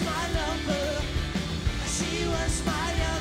my lover. She was my lover.